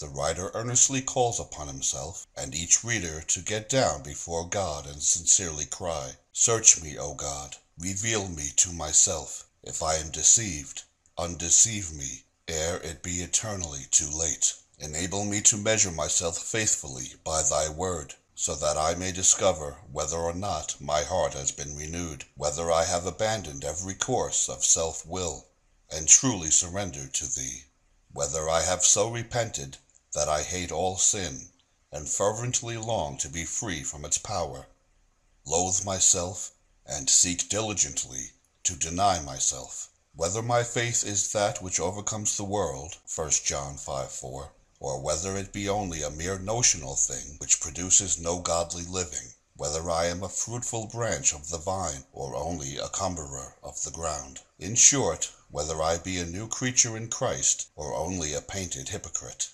The writer earnestly calls upon himself and each reader to get down before God and sincerely cry, Search me, O God, reveal me to myself. If I am deceived, undeceive me ere it be eternally too late. Enable me to measure myself faithfully by thy word, so that I may discover whether or not my heart has been renewed, whether I have abandoned every course of self will and truly surrendered to thee, whether I have so repented that I hate all sin and fervently long to be free from its power, loathe myself and seek diligently to deny myself, whether my faith is that which overcomes the world, 1 John 5 4, or whether it be only a mere notional thing which produces no godly living, whether I am a fruitful branch of the vine, or only a cumberer of the ground. In short, whether I be a new creature in Christ, or only a painted hypocrite.